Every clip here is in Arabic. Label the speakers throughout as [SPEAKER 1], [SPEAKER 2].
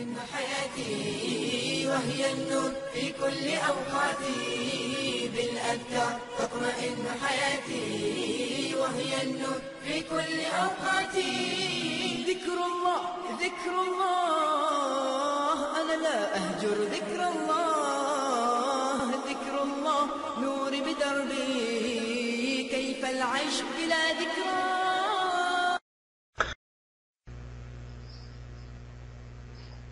[SPEAKER 1] إن حياتي وهي النور في كل أوقاتي. بالأذكار تطمئن حياتي وهي النور في كل أوقاتي. ذكر الله ذكر الله أنا لا أهجر ذكر الله. ذكر الله نور بدربي كيف العيش بلا ذكرى؟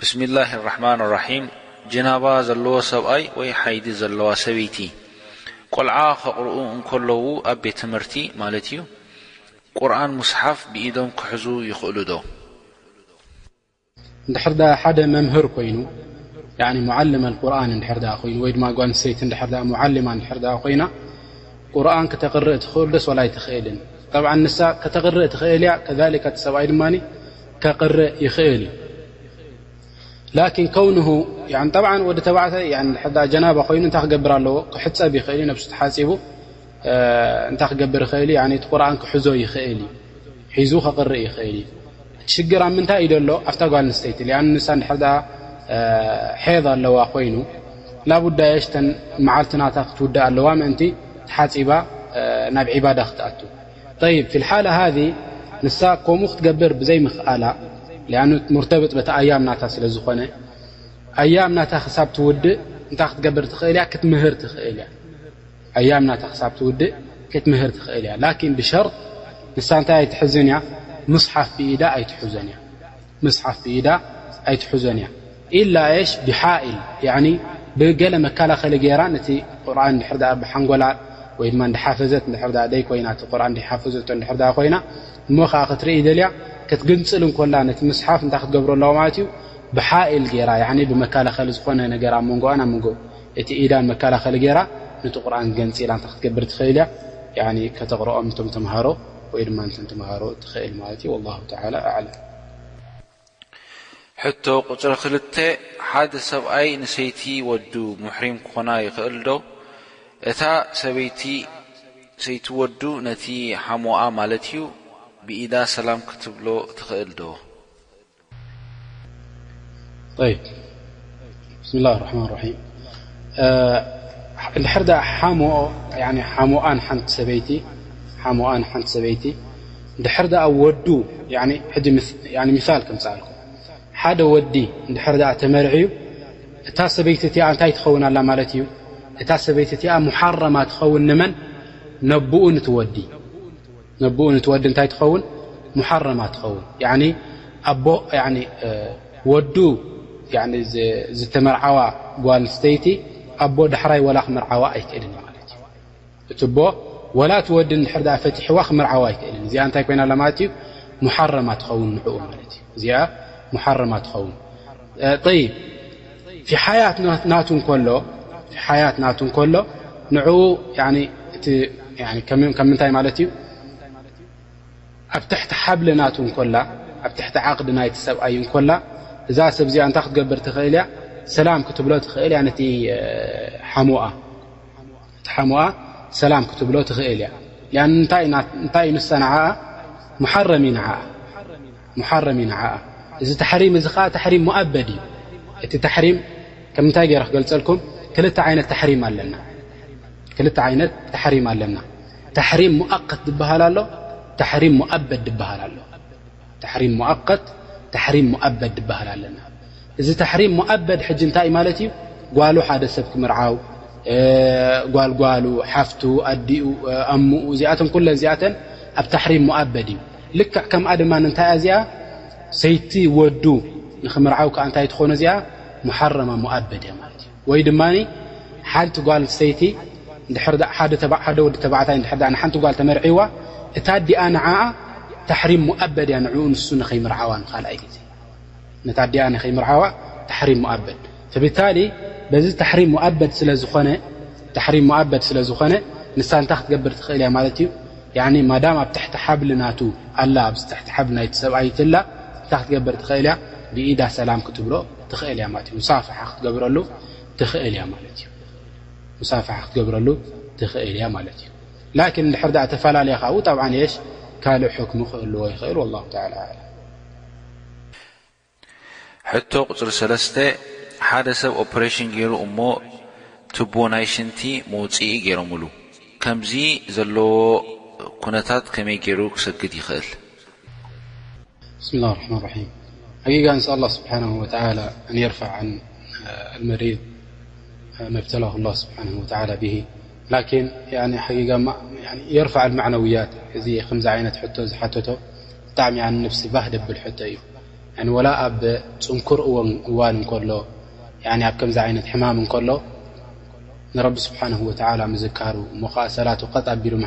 [SPEAKER 2] بسم الله الرحمن الرحيم جنابا زلوا سب اي وي حيدي زلوا سبيتي قل عاخ قرؤو ان كلو ابي تمرتي مالتيو قران مصحف بايدهم كحزو يخلو
[SPEAKER 3] دو اندحر دا حدا ممهر كوينو يعني معلم القران اندحر دا كوينو ويد ما قال سيت اندحر دا معلم اندحر دا كوينا قران كتقرئ تخلص ولا يتخيل طبعا النساء كتقرئ تخيل كذلك تسوي ماني كقرئ يخيل لكن كونه يعني طبعا ود تبعته يعني حدا جناب اخوين انت قبر له حتى بخيلي نفس تحاسبه آه، انت قبر خيلي يعني القران كحزو يخيلي حيزو خقر يخيلي تشجر من تا يدلو افتا قال لأن يعني نسان حدا آه، حيضه لو اخوينه لا بد يشتن معالتنا تاخذ ودا لو ما أنت تحاسبه آه، نبع عبادة اخت طيب في الحالة هذه نساق قوم أخت قبر بزي مخآلة. ምኽኣላ ሙርተብጥ በቲ ኣያም ናታ ስለ ዝኾነ ኣያም ናታ ክሳብ ትውድእ እንታይ ክትገብር ትኽእል እያ ክትምህር ትኽእል እያ ኣያም ናታ ክሳብ ትውድእ ክትምህር ትኽእል እያ ላኪን ብሸርጥ ንሳ እንታይ ኣይትሕዝን እያ ምስሓፍ ብኢዳ ኣይትሕዘን እያ ምስሓፍ ብኢዳ ኣይትሕዘን እያ ኢላ ሽ ብሓኢል ብገለ መከላኸሊ ገይራ ነቲ ቁርን ድሕር ብሓንጎላ ወይ ድማ እንዲሓፈዘት ድሕር ደይ ኮይና እቲ ቁርን ሓፈዘቶ ድሕር ኮይና እሞ ከዓ ክትርኢ ደልያ ክትግንፅል እንኮላ ነቲ ምስሓፍ እንታይ ክትገብሮ ኣለዎ ማለት እዩ ብሓኢል ጌራ ብመከላኸሊ ዝኾነ ነገር ኣብ መንጎን ኣብ መንጎ እቲ ኢዳን መከላኸሊ ገይራ ነቲ ቁርን ገንፂላ እታ ክትገብር ትኽእል እያ ከተቕርኦም እቶም ተምሃሮ ወይ ድማ እንቶም ተምሃሮ ትኽእል ማለት እዩ ላ ላ ኣዕለም
[SPEAKER 2] ሕቶ ቁፅሪ ክልተ ሓደ ሰብኣይ ንሰይቲ ወዱ ሙሕሪም ክኾና ይኽእል ዶ እታ ሰበይቲ ሰይቲ ወዱ ነቲ ሓሞኣ ማለት እዩ ብኢዳ ሰላም ክትብሎ ትኽእል ዶ
[SPEAKER 3] ይ ብስም ላ ርሕማን ራሒም እንድሕር ሓሞኣን ሓንቲ ሰበይቲ እንድሕር ኣ ወዱ ምሳል ከምፀኣልኩ ሓደ ወዲ እንድሕር ተመርዒዩ እታ ሰበይቲ እቲኣ እንታይ ትኸውን ኣላ ማለት እዩ እታ ሰበይቲ እቲኣ ሙሓረማ ትኸውን ንመን ነብኡ ንትወዲ ነብኡ ንትወዲ እንታይ ትኸውን ሙሓረማ ትኸውን ኣቦ ወዱ ዝተመርዓዋ ጓል ስተይቲ ኣቦ ዳሕራይ ወላ ክምርዓዋ ኣይክእልን ማለት እዩ እቲ ቦ ወላ ትወዲ ድሕር ፈትሕዋ ክምርዓዋ ኣይክእልን እዚኣ እንታይ ኮይና ማለት እዩ ሙሓረማ ትኸውን ንዕኡ ማለት እዩ እዚኣ ሙሓረማ ትኸውን ይብ ፊ ሓያት ናቱ እንከሎ ንዕኡ ከም ምንታይ ማለት እዩ ኣብ ትሕቲ ሓብልናቱ እንኮላ ኣብ ትሕቲ ዓቕዲ ናይቲ ሰብኣይ እንኮላ እዛ ሰብ እዚኣ እንታይ ክትገብር ትኽእል እያ ሰላም ክትብሎ ትኽእል እያ ነቲ እቲ ሓሙኣ ሰላም ክትብሎ ትኽእል እያ ኣ እንታይ ንሳ ንዓኣ ሙሓረሚ ንዓኣ እዚ ተሕሪም እዚ ከዓ ተሕሪም ሙኣበድ እዩ እቲ ተሕሪም ከም እንታይ ገይረ ክገልፀልኩም ክልተ ዓይነት ተሕሪም ኣለና ተሕሪም ሙኣቀት ዝበሃል ኣሎ ተሕሪም ሙኣበድ ድበሃል ኣሎ። ተሕሪም ሙኣቀት ተሕሪም ሙኣበድ ድበሃል ኣለና። እዚ ተሕሪም ሙኣበድ ሕጂ እንታይ ማለት እዩ? ጓሉ ሓደ ሰብ ክምርዓው ጓልጓሉ ሓፍቱ ኣዲኡ ኣሙኡ እዚኣተን ኩለን እዚኣተን ኣብ ተሕሪም ሙኣበድ እዩ። ልክዕ ከምኣ ድማ ንንታይ እያ እዚኣ? ሰይቲ ወዱ ንክምርዓው ከዓ እንታይ ትኾኑ እዚኣ? ሙሓረማ ሙኣበድ እያ ማለት እዩ። ወይ ድማ ሓንቲ ጓል ሰይቲ ሓደ ወዲ ተባዕታይ ድሕር ንሓንቲ ጓል ተመርዒዋ እታ ኣዲኣ ንዓኣ ታሕሪም ሙኣበድ እያ ንዕኡ ንሱ ንኸይምርዓዋ ንካልኣይ ግዜ ነታ ኣዲኣ ንኸይምርዓዋ ታሕሪም ሙኣበድ ብታሊ በዚ ታሕሪም ሙኣበድ ስለዝኾነ ታሕሪም ሙኣበድ ስለ ዝኾነ ንሳ እንታ ክትገብር ትኽእል እያ ማለት እዩ ማዳም ኣብ ትሕቲ ሓብሊ ናቱ ኣላ ኣብ ትሕቲ ሓብሊ ናይቲ ሰብኣይትላ እንታ ክትገብር ትኽእል እያ ብኢዳ ሰላም ክትብሎ ትኽእል እያ ማለት እዩ ሙሳፍሓ ክትገብረሉ ትኽእል እያ ማለት እዩ ሙሳፋሓ ክትገብረሉ ትኽእል እያ ማለት እዩ ላኪን ድሕር ዳ ተፈላለየ ካብኡ ጠብዓ የሽ ካልእ ሕክሙ ክህልዎ ይኽእል ላ ተላ
[SPEAKER 2] ሕቶ ቁፅሪ ሰለስተ ሓደ ሰብ ኦፐሬሽን ገይሩ እሞ ትቦ ናይ ሽንቲ መውፅኢ ገይሮምሉ ከምዚ ዘለዎ ኩነታት ከመይ ገይሩ ክሰግድ ይኽእል
[SPEAKER 3] ብስም ላ ርሕማን ራሒም ሓቂቃ እንስ ላ ስብሓን ወላ ኣን የርፋዕ ን ልመሪድ ما ابتلاه الله سبحانه وتعالى به. لكن يعني حقيقة ما يعني يرفع المعنويات. زي خمسة عينة حتى زي حتته طعم عن نفسي بهد بالحتة إيه. يعني ولا أب تنكر وان كله. يعني أب كم زعينة حمام كله. رب سبحانه وتعالى مزكار مخاسلات وقطع بلو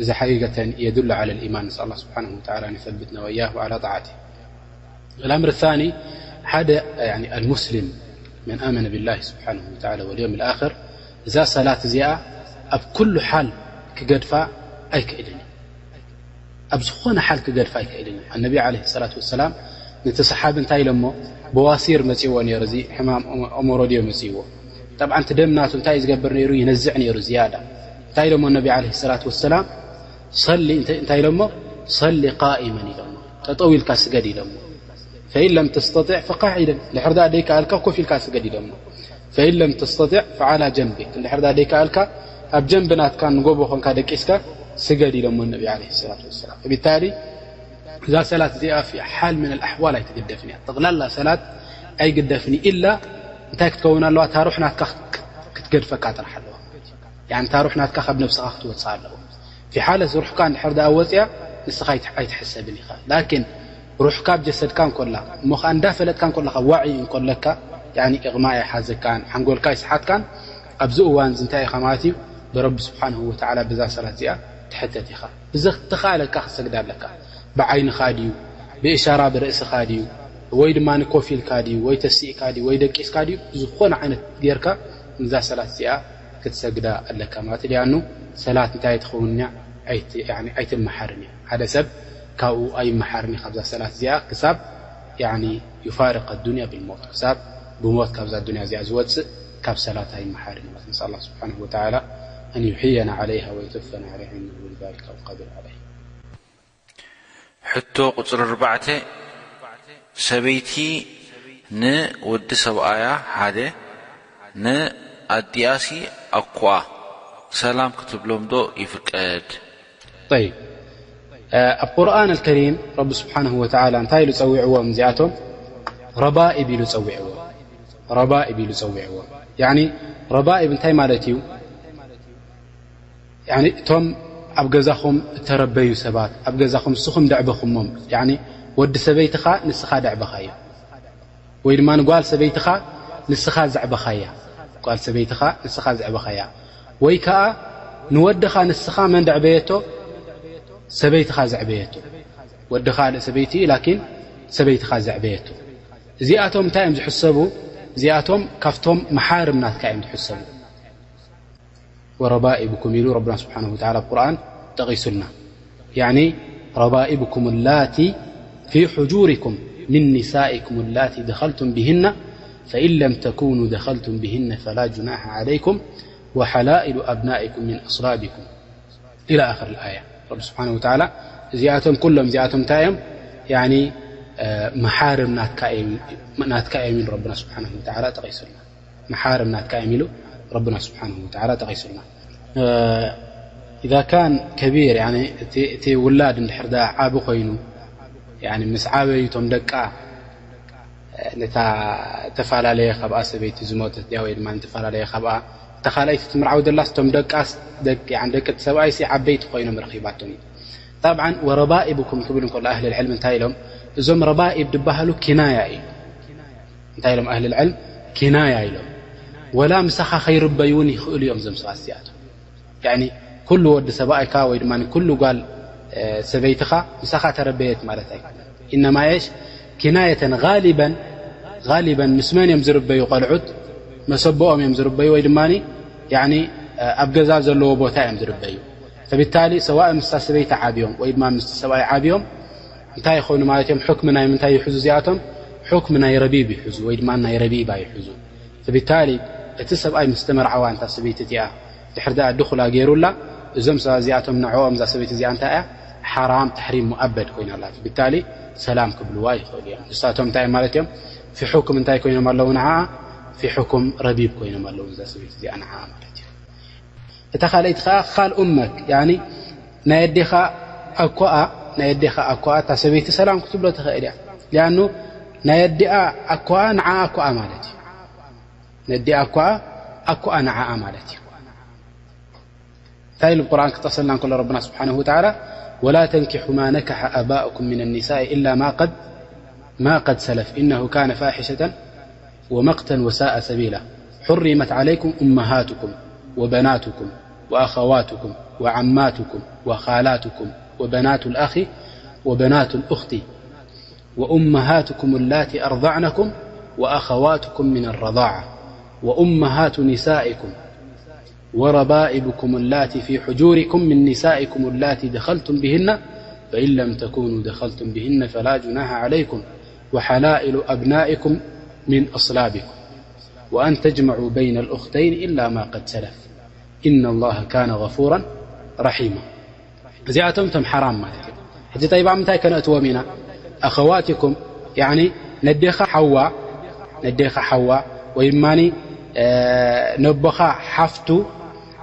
[SPEAKER 3] إذا حقيقة يدل على الإيمان. نسأل الله سبحانه وتعالى أن يثبتنا وإياه وعلى طاعته. الأمر الثاني هذا يعني المسلم. መን ኣመነ ብላ ስብሓን ወላ ወልዮም ልኣክር እዛ ሰላት እዚኣ ኣብ ኩሉ ሓል ክገድፋ ኣይክእልን እዩ ኣብ ዝኾነ ሓል ክገድፋ ኣይክእልን እዩ ኣነቢ ለ ሰላት ወሰላም ነቲ ሰሓብ እንታይ ኢሎሞ በዋሲር መፅእዎ ነይሩ እዚ ሕማም ኦሞሮድዮ መፅእዎ ጠብዓ ቲ ደምናቱ እንታይ እዩ ዝገብር ነይሩ ይነዝዕ ነይሩ ዝያዳ እንታይ ኢሎሞ ነቢ ለ ሰላት ወሰላም እንታይ ኢሎሞ ሰሊ ቃኢመን ኢሎሞ ጠጠው ኢልካ ስገድ ኢሎሞ ፈኢን ለም ተስተጢዕ ፈቃዒደን ድሕር ደይከኣልካ ኮፍ ኢልካ ስገድ ኢሎሞ ፈኢን ለም ተስተጢዕ ፈዓላ ጀንቢክ ድሕር ደይከኣልካ ኣብ ጀንብናትካ ንጎቦ ኮንካ ደቂስካ ስገድ ኢሎሞ ነቢ ለ ሰላት ወሰላም ብታሊ እዛ ሰላት እዚኣ ሓል ምን ኣሕዋል ኣይትግደፍን እያ ጠቕላላ ሰላት ኣይግደፍኒ ኢላ እንታይ ክትከውን ኣለዋ ታሩሕ ናትካ ክትገድፈካ ጥራሕ ኣለዋ ታሩሕ ናትካ ካብ ነብስኻ ክትወፅእ ኣለዎ ፊ ሓለት ሩሕካ ንድሕር ኣ ወፅያ ንስኻ ኣይትሕሰብን ኢኻ ላኪን ሩሕካ ብጀሰድካ ንኮላ እሞ ከዓ እንዳፈለጥካ ንለካ ዋዒ እንከለካ እቕማ ይሓዘካን ሓንጎልካ ይስሓትካን ኣብዚ እዋን እንታይ ኢኻ ማለት እዩ ብረቢ ስብሓን ወላ ብዛ ሰላት እዚኣ ትሕተት ኢኻ ብዘተኻለካ ክሰግዳ ኣለካ ብዓይንኻ ድዩ ብእሻራ ብርእስኻ ድዩ ወይ ድማ ንኮፊልካ ድዩ ወይ ተሲእካ ዩ ወይ ደቂስካ ድዩ ዝኾነ ዓይነት ጌርካ ንዛ ሰላት እዚኣ ክትሰግዳ ኣለካ ማለት ኑ ሰላት እንታይ ትኸውን ኣይትመሓርን እያ ሓደ ሰብ ካብኡ ኣይመሓርን ካብዛ ሰላት እዚኣ ክሳብ ይፋርቅ ዱንያ ብልሞት ክሳብ ብሞት ካብዛ ዱንያ እዚኣ ዝወፅእ ካብ ሰላት ኣይመሓርን ስ ስብሓ ወላ ኣን ይሕየና ለይሃ ወይተፈና ባሪካ ቀድር ለይ
[SPEAKER 2] ሕቶ ቁፅሪ ርባዕተ ሰበይቲ ንወዲ ሰብኣያ ሓደ ንኣዲኣሲ ኣኳኣ ሰላም ክትብሎም ዶ ይፍቀድ
[SPEAKER 3] ይ ኣብ ቁርን ልከሪም ረቢ ስብሓን ወላ እንታይ ኢሉ ፀዊዕዎም እዚኣቶም ረባኢብ ኢሉ ፀዊዕዎም ረባኢብ ኢሉ ፀዊዕዎም ረባኢብ እንታይ ማለት እዩ እቶም ኣብ ገዛኹም እተረበዩ ሰባት ኣብ ገዛኹም ንስኹም ደዕበኹሞም ወዲ ሰበይትኻ ንስኻ ደዕበኻዮ ወይ ድማ ንጓል ሰበይትኻ ንስኻ ዘዕበኻያ ጓል ሰበይትኻ ንስኻ ዘዕበኻያ ወይ ከዓ ንወድኻ ንስኻ መን ደዕበየቶ ሰበይትኻ ዘዕበየቱ ወዲ ካልእ ሰበይቲ ላኪን ሰበይትኻ ዘዕበየቱ እዚኣቶም እንታይ እዮም ዝሕሰቡ እዚኣቶም ካብቶም መሓርም ናትካ እዮም ዝሕሰቡ ወረባኢብኩም ኢሉ ረብና ስብሓን ወላ ኣብ ቁርን ጠቒሱልና ያኒ ረባኢብኩም ላቲ ፊ ሕጁርኩም ምን ኒሳኢኩም ላቲ ደኸልቱም ብህና فإن لم تكونوا دخلتم بهن فلا جناح عليكم وحلائل أبنائكم من أصلابكم إلى آخر الآية رب سبحانه وتعالى زياتهم كلهم زياتهم تايم يعني آه، محارم نات كائم نات ربنا سبحانه وتعالى تقيسلنا محارم نات كائم ربنا سبحانه وتعالى تقيسلنا آه، إذا كان كبير يعني تي, تي ولاد حرداء عابو خينو يعني مس يتم دقا آه، نتا تفعل عليه خبأ سبيت زموت ديوين ما تفعل عليه خبأ. ተኻላይቲ ትምርዓዊ ዘላ ስቶም ደቃስ ደቂ ሰብኣይሲ ዓበይቲ ኮይኖም ረኺባቶም እዩ طብዓ ወረባኢብኩም ክብል እከሎ ኣህሊ ልዕልም እንታይ ኢሎም እዞም ረባኢብ ዝበሃሉ ኪናያ እዩ እንታይ ኢሎም ኣህሊ ልዕልም ኪናያ ኢሎም ወላ ምሳኻ ከይርበይ እውን ይኽእሉ እዮም እዞም ሰባት እዚኣቶም ኩሉ ወዲ ሰብኣይካ ወይ ድማ ኩሉ ጓል ሰበይትኻ ምሳኻ ተረበየት ማለት እዩ ኢነማ የሽ ኪናየተን ሊበን ምስ መን እዮም ዝርበዩ ቆልዑት መሰብኦም እዮም ዝርበዩ ወይ ድማ ኣብ ገዛ ዘለዎ ቦታ እዮም ዝርበዩ ብታሊ ሰዋእ ምስ ሰበይቲ ዓብዮም ወይ ድማ ምስ ሰብኣይ ዓብዮም እንታይ ይኸውኑ ማለት እዮም ክሚ ናይ ምንታይ ይሕዙ እዚኣቶም ክሚ ናይ ረቢብ ይሕዙ ወይ ድማ ናይ ረቢባ ይሕዙ ብታሊ እቲ ሰብኣይ ምስ ተመርዓዋ እታ ሰበይቲ እቲኣ ድሕር ድኹላ ገይሩላ እዞም ሰባ እዚኣቶም ንዕኦም እዛ ሰበይቲ እዚኣ እንታይ እያ ሓራም ተሕሪም ሙኣበድ ኮይናላ ብታሊ ሰላም ክብልዋ ይኽእሉ እዮም ንሳቶም እንታይ ማለት እዮም ኩም እንታይ ኮይኖም ኣለዉ ንዓ في حكم ربيب كوين مالو ذا سبيت زي أنا عام انت خال خال أمك يعني نا يديخا أكوا نا يديخا أكوا تسبيت سلام كتب له تخيل يعني لأنه نا يدي أكوا نعا أكوا مالتي ندي أكوا أكوا نعا مالتي ثاني القرآن كتصلنا كل ربنا سبحانه وتعالى ولا تنكحوا ما نكح آباؤكم من النساء إلا ما قد ما قد سلف. إنه كان فاحشة ومقتا وساء سبيلا. حرمت عليكم أمهاتكم وبناتكم وأخواتكم وعماتكم وخالاتكم وبنات الأخ وبنات الأخت. وأمهاتكم اللاتي أرضعنكم وأخواتكم من الرضاعة. وأمهات نسائكم وربائبكم اللاتي في حجوركم من نسائكم اللاتي دخلتم بهن فإن لم تكونوا دخلتم بهن فلا جناح عليكم. وحلائل أبنائكم من أصلابكم وأن تجمعوا بين الأختين إلا ما قد سلف إن الله كان غفورا رحيما م حرام طيب متي كنأتوم نا أخواتكم يعني ندخ حوا ويمن نبخ حفت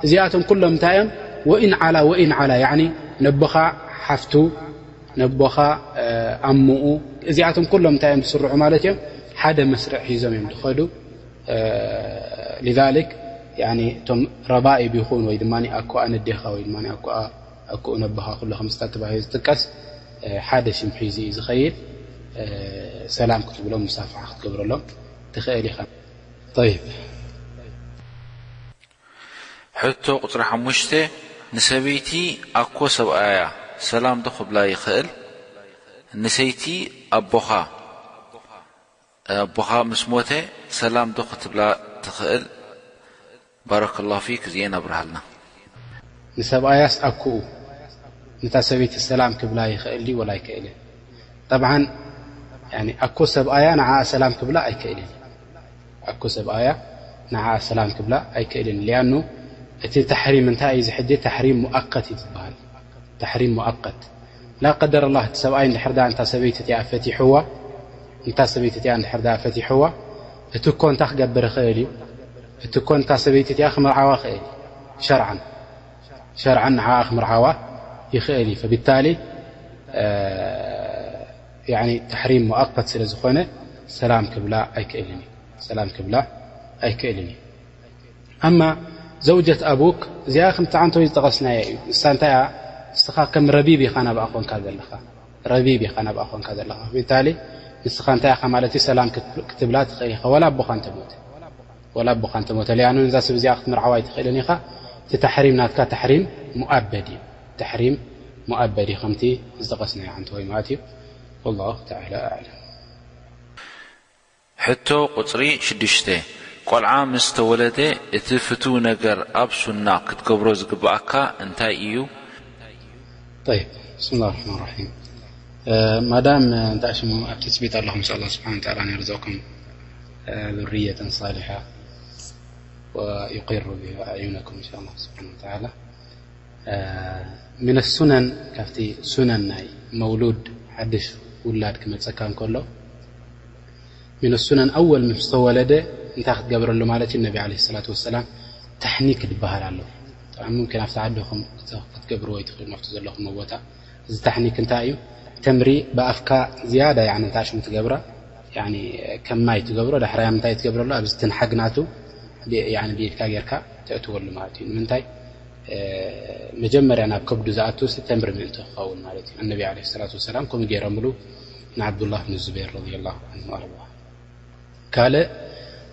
[SPEAKER 3] እዚኣቶም ኩሎም እንታይ እዮም ወኢን ዓላ ወኢን ዓላ ነቦኻ ሓፍቱ ነቦኻ ኣምኡ እዚኣቶም ኩሎም እንታይ እዮም ዝስርዑ ማለት እዮም ሓደ መስርዕ ሒዞም እዮም ዝኸዱ لذلك እቶም ረባኢብ ይኹን ወይ ድማ ኣኮኣ ነዴኻ ወይ ድማ ኣኮኡ ነብኻ ኩሉ ከምስታ ተባሂሉ ዝጥቀስ ሓደ ሽም ሒዙ እዩ ዝኸይድ ሰላም ክትብሎም ሙሳፍሓ ክትገብረሎም ትኽእል ኢኻ
[SPEAKER 2] ሕቶ ቁፅሪ ሓሙሽተ ንሰበይቲ ኣኮ ሰብኣያ ሰላም ዶ ክብላ ይኽእል ንሰይቲ ኣቦኻ بخا مس موتة سلام دو لا تخيل بارك الله فيك زين أبرهلنا
[SPEAKER 3] نسب آياس أكو نتا سبيت السلام كبلا يخيل لي ولا يكيل طبعا يعني أكو سب آيا نعا سلام كبلا أي كيل أكو سب آيا نعا سلام كبلا أي كيل لأنه أتي تحريم من تأي زحدي تحريم مؤقت يتبال تحريم مؤقت لا قدر الله تسب آيا نحردا أنت سبيت تأفتي حوا እንታ ሰበይቲ እቲያ ንድሕር ዳ ፈቲሕዋ እቲ ኮ እንታ ክገብር ይኽእል እዩ እቲ ኮ እንታ ሰበይቲ እቲያ ክምርዓዋ ይኽእል ሸርዓን ሸርዓን ንዓኣ ክምርዓዋ ይኽእል እዩ ፈብታሊ ተሕሪም ሙኣቀት ስለ ዝኾነ ሰላም ክብላ ኣይክእልን እዩ ሰላም ክብላ ኣይክእልን እዩ ኣማ ዘውጀት ኣቡክ እዚኣ ከምቲ ዓንተ ወይ ዝጠቐስናየ እዩ ንሳ እንታይ ንስኻ ከም ረቢብ ኢኻ ናብኣ ኮንካ ዘለኻ ረቢብ ኢኻ ናብኣ ኮንካ ዘለኻ ብታሊ ንስኻ እንታይ ኢኻ ማለት እዩ ሰላም ክትብላ ትኽእል ኢኻ ወላ ኣቦኻ እንተሞተ ወላ ኣቦኻ እንተሞተ ሊኣኑ እዛ ሰብ እዚኣ ክትምርዓዋ ይትኽእልን ኢኻ እቲ ተሕሪም ናትካ ተሕሪም ሙኣበድ እዩ ተሕሪም ሙኣበድ እዩ ከምቲ ዝጠቐስናዮ ዓንተ ወይ ማለት እዩ ላሁ ተዓላ ኣዕለም
[SPEAKER 2] ሕቶ ቁፅሪ ሽዱሽተ ቆልዓ ምስ ተወለደ እቲ ፍቱ ነገር ኣብ ሱና ክትገብሮ ዝግብኣካ እንታይ እዩ
[SPEAKER 3] ብስም ላ ርሕማን ራሒም ما دام انت شمو ኣብቲ ትፅቢት ኣለኹም ስ الله ስብሓه وتعلى يرزقكم ذرية صالحة ويقر بأعينكم إن شاء الله سبحانه وتعالى من السنن ካብቲ ሱነን ናይ መውሉድ ሓድሽ ውላድ ክመፀካ እንከሎ من السنن أول ምስ ተወለደ እንታይ ክትገብረሉ ማለት እዩ ነቢ عله الصላة وسላም ታሕኒክ ትበሃል ኣሎ ምምكን ኣብቲ ዓዲኹም ክትገብርዎ ይትኽእሉ ናብቲ ዘለኹም ቦታ እዚ ታሕኒክ እንታይ እዩ ተምሪ ብኣፍካ ዝያዳ እንታይ ሽሙ ትገብራ ከም ማይ ትገብሮ ዳሕራያ ምንታይ ትገብረሉ ኣብዚ ትንሓግናቱ ብኢድካ ጌርካ ተእትወሉ ማለት እዩ ንምንታይ መጀመርያ ናብ ከብዱ ዝኣት ተምሪ ምእንቲ ክኸውን ማለት እዩ ነቢ ላት ሰላም ከምኡ ገይረምሉ ንዓብዱላ ብን ዙበይር ረ ላ ካልእ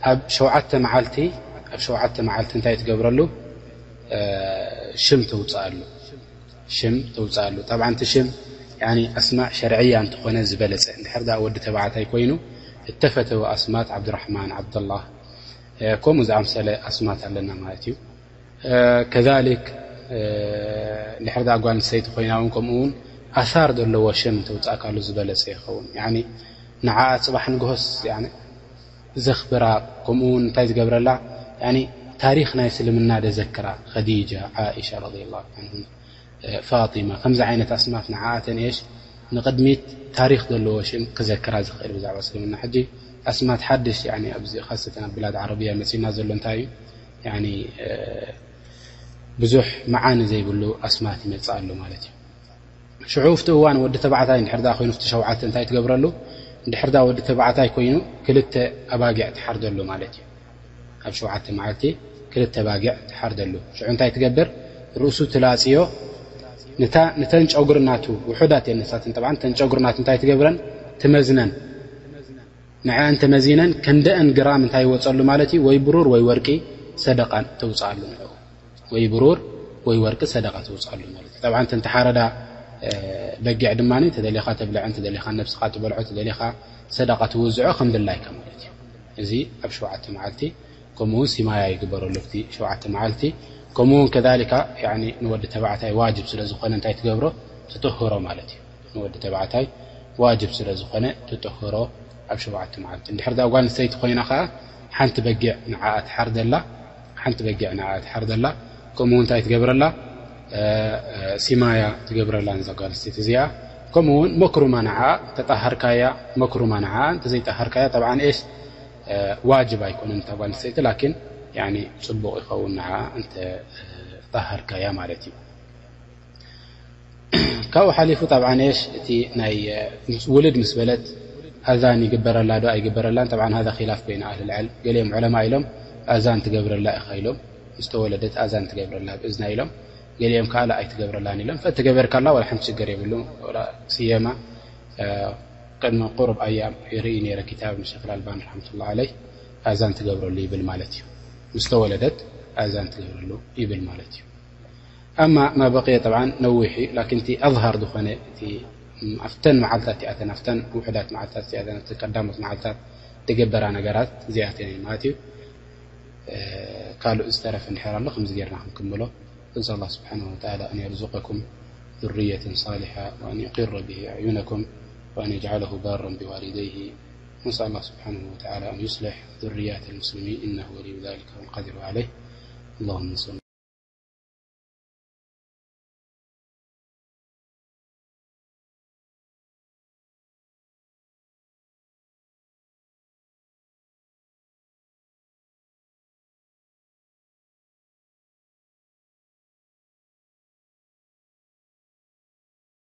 [SPEAKER 3] ኣብ ሸዓተ መዓልቲ ኣብ ሸውዓተ መዓልቲ እንታይ ትገብረሉ ሽም ተውፅኣሉ ሽም ተውፅኣሉ ጠብዓ እቲ ሽም ኣስማዕ ሸርዕያ እንትኾነ ዝበለፀ ንድሕር ወዲ ተባዕታይ ኮይኑ እተፈተወ ኣስማት ዓብድራሕማን ዓብድላህ ከምኡ ዝኣምሰለ ኣስማት ኣለና ማለት እዩ ከሊክ ንድሕር ጓል ንሰይቲ ኮይና ውን ከምኡውን ኣሳር ዘለዎ ሸም ተውፃእካሉ ዝበለፀ ይኸውን ንዓ ፅባሕ ንግሆስ ዘኽብራ ከምኡውን እንታይ ዝገብረላ ታሪክ ናይ ስልምና ደዘክራ ከዲጃ ዓእሻ ረ ላ ፋጢማ ከምዚ ዓይነት ኣስማት ንዓኣተን ሽ ንቅድሚት ታሪክ ዘለዎ ሽም ክዘክራ ዝኽእል ብዛዕባ ስልምና ሕጂ ኣስማት ሓድሽ ኣብዚ ካሰተን ብላድ ዓረብያ መፂና ዘሎ እንታይ እዩ ብዙሕ መዓኒ ዘይብሉ ኣስማት ይመፅእ ኣሎ ማለት እዩ ሽዑፍቲ እዋን ወዲ ተባዕታይ ድሕር ኮይኑ ሸውዓተ እንታይ ትገብረሉ ድሕርዳ ወዲ ተባዕታይ ኮይኑ ክልተ ኣባጊዕ ትሓርደሉ ማለት እዩ ኣብ ሸውዓተ መዓልቲ ክልተ ባጊዕ ትሓርደሉ ሽዑ እንታይ ትገብር ርእሱ ትላፅዮ ንተን ጨጉርናቱ ውሑዳት የነሳትን ተን ጨጉርናቱ እንታይ ትገብረን ትመዝነን ንዕአን ተመዚነን ከንደአን ግራም እንታይ ይወፀሉ ማለት እዩ ወይ ብሩር ወይ ወርቂ ሰደቃ ተውፅኣሉ ወይ ብሩር ወይ ወርቂ ሰደቃ ተውፅኣሉ ማለት እዩ ጠብዓ ተንተሓረዳ በጊዕ ድማ ተደሊኻ ተብልዐን ተደሊኻ ነብስኻ ትበልዖ ተደሊኻ ሰደቃ ትውዝዖ ከምድላይካ ማለት እዩ እዚ ኣብ ሸውዓተ መዓልቲ ከምኡውን ሲማያ ይግበረሉ ቲ ሸውዓተ መዓልቲ ከምኡውን ከሊካ ንወዲ ተባዕታይ ዋጅብ ስለ ዝኾነ እንታይ ትገብሮ ትጥህሮ ማለት እዩ ንወዲ ተባዕታይ ዋጅብ ስለ ዝኾነ ትጥህሮ ኣብ ሸውዓተ መዓልቲ እንድሕር ዳ ጓል ንስተይቲ ኮይና ከዓ ሓንቲ በጊዕ ንዓኣ ትሓር ዘላ ከምኡው እንታይ ትገብረላ ሲማያ ትገብረላ ንዛጓል ንስተይቲ እዚኣ ከምኡውን መክሩማ ንዓ ተጣሃርካያ መክሩማ ንዓ እንተዘይጠሃርካያ ጠብዓ ሽ ዋጅብ ኣይኮነን እታ ጓል ንስተይቲ ላኪን ፅቡቕ ይኸውን ንዓ እንተጣሃርካያ ማለት እዩ ካብኡ ሓሊፉ ጠብዓ ሽ እቲ ናይ ውልድ ምስ በለት ኣዛን ይግበረላ ዶ ኣይግበረላን ጠብዓ ሃ ኪላፍ ኮይና ኣህልልዕል ገሊኦም ዕለማ ኢሎም ኣዛን ትገብረላ ኢኻ ኢሎም ምስተወለደት ኣዛን ትገብረላ ብእዝና ኢሎም ገሊኦም ካዓ ኣይትገብረላን ኢሎም ፈቲገበርካላ ወላ ሓንቲ ሽገር የብሉ ስየማ ቅድሚ ቁርብ ኣያም ይርኢ ነረ ክታብ ንሸክል ኣልባን ረሕመቱላ ለይ ኣዛን ትገብረሉ ይብል ማለት እዩ مستولدت أزانت تجبر له يبل مالتي. أما ما بقي طبعا نوحي لكن تي أظهر دخانة تي أفتن معلتات أتن أفتن وحدات معلتات أتن تقدمت معلتات تجبر أنا جرات زياتين يعني مالتي. آه، قالوا ዝተረፈ እንድሕር لكم ከምዚ ጌርና ክንክምሎ እዚ ኣላ ስብሓን ወተላ ኣን የርዝቀኩም ذርየة صالحة وأن يقر به أعينكم وأن يجعله بارا بوالديه. نسأل الله سبحانه وتعالى أن يصلح ذريات المسلمين. إنه ولي ذلك والقدر عليه. اللهم